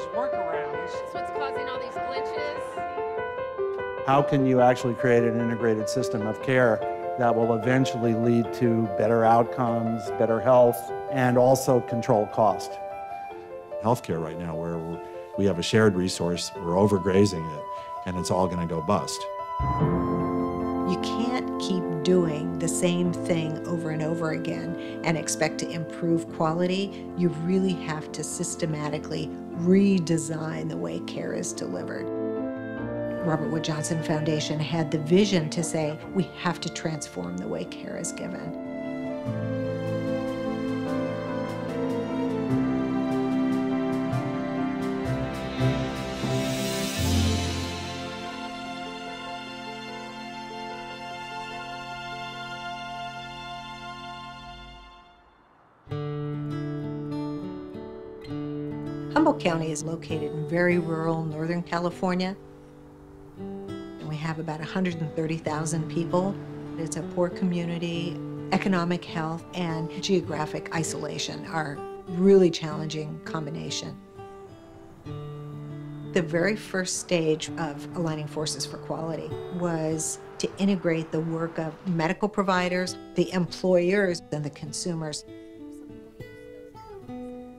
these workarounds. That's what's causing all these glitches. How can you actually create an integrated system of care that will eventually lead to better outcomes, better health, and also control cost? Healthcare right now, where we have a shared resource, we're overgrazing it, and it's all going to go bust. You can't keep doing the same thing over and over again and expect to improve quality. You really have to systematically redesign the way care is delivered. Robert Wood Johnson Foundation had the vision to say, we have to transform the way care is given. Humboldt County is located in very rural Northern California. And we have about 130,000 people. It's a poor community. Economic health and geographic isolation are really challenging combination. The very first stage of aligning forces for quality was to integrate the work of medical providers, the employers, and the consumers.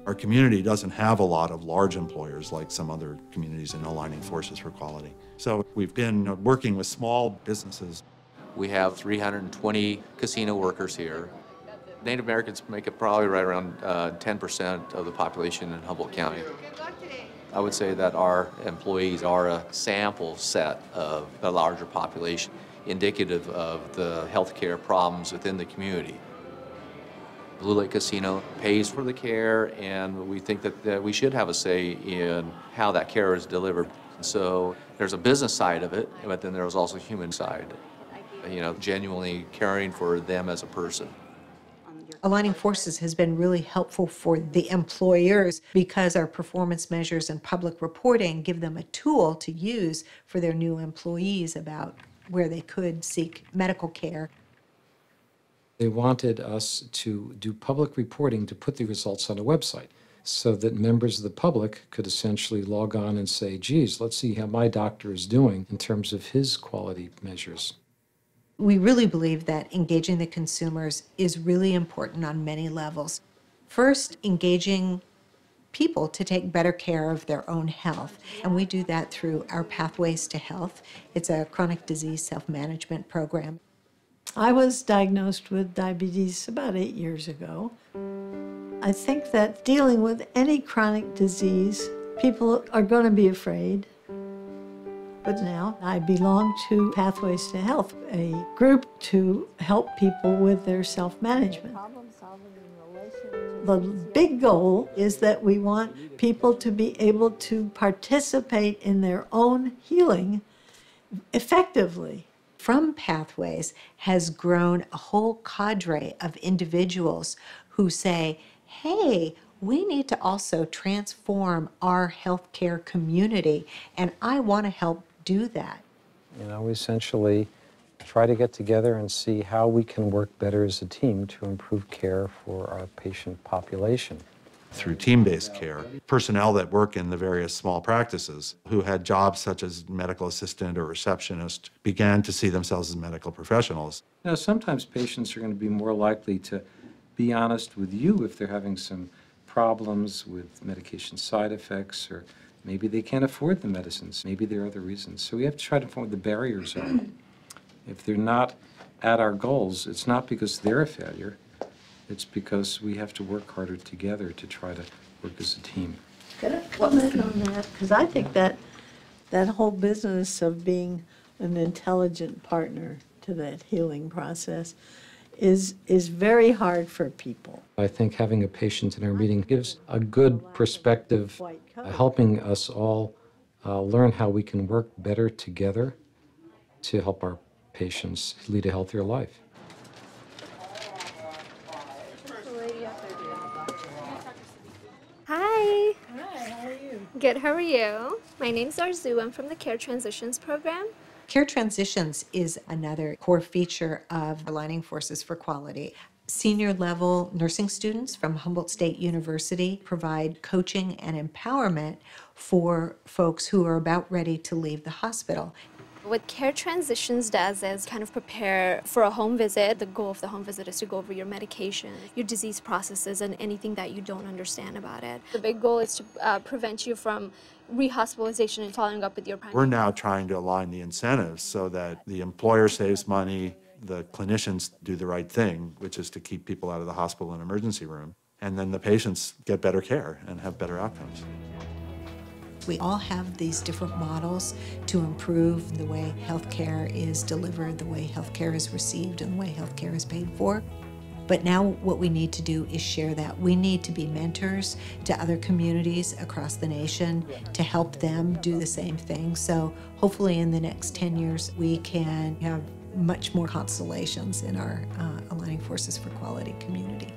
Our community doesn't have a lot of large employers like some other communities in aligning forces for quality. So we've been working with small businesses. We have 320 casino workers here. Native Americans make up probably right around 10% uh, of the population in Humboldt County. I would say that our employees are a sample set of a larger population, indicative of the healthcare problems within the community. Blue Lake Casino pays for the care, and we think that, that we should have a say in how that care is delivered. So there's a business side of it, but then there's also a human side. You know, genuinely caring for them as a person. Aligning forces has been really helpful for the employers because our performance measures and public reporting give them a tool to use for their new employees about where they could seek medical care. They wanted us to do public reporting to put the results on a website so that members of the public could essentially log on and say, geez, let's see how my doctor is doing in terms of his quality measures. We really believe that engaging the consumers is really important on many levels. First, engaging people to take better care of their own health. And we do that through our Pathways to Health. It's a chronic disease self management program. I was diagnosed with diabetes about eight years ago. I think that dealing with any chronic disease, people are going to be afraid. But now I belong to Pathways to Health, a group to help people with their self management. The big goal is that we want people to be able to participate in their own healing effectively from Pathways has grown a whole cadre of individuals who say, hey, we need to also transform our healthcare community, and I want to help do that. You know, we essentially try to get together and see how we can work better as a team to improve care for our patient population through team-based care. Personnel that work in the various small practices who had jobs such as medical assistant or receptionist began to see themselves as medical professionals. Now, sometimes patients are going to be more likely to be honest with you if they're having some problems with medication side effects or maybe they can't afford the medicines. Maybe there are other reasons. So we have to try to find what the barriers are. If they're not at our goals, it's not because they're a failure. It's because we have to work harder together to try to work as a team. Can I comment on that? Because I think that that whole business of being an intelligent partner to that healing process is is very hard for people. I think having a patient in our meeting gives a good perspective, uh, helping us all uh, learn how we can work better together to help our patients lead a healthier life. Good, how are you? My name is Arzu. I'm from the Care Transitions program. Care Transitions is another core feature of Aligning Forces for Quality. Senior level nursing students from Humboldt State University provide coaching and empowerment for folks who are about ready to leave the hospital. What Care Transitions does is kind of prepare for a home visit. The goal of the home visit is to go over your medication, your disease processes, and anything that you don't understand about it. The big goal is to uh, prevent you from rehospitalization and following up with your primary. We're now trying to align the incentives so that the employer saves money, the clinicians do the right thing, which is to keep people out of the hospital and emergency room, and then the patients get better care and have better outcomes. We all have these different models to improve the way healthcare is delivered, the way healthcare is received, and the way healthcare is paid for. But now, what we need to do is share that. We need to be mentors to other communities across the nation to help them do the same thing. So, hopefully, in the next 10 years, we can have much more constellations in our uh, Aligning Forces for Quality community.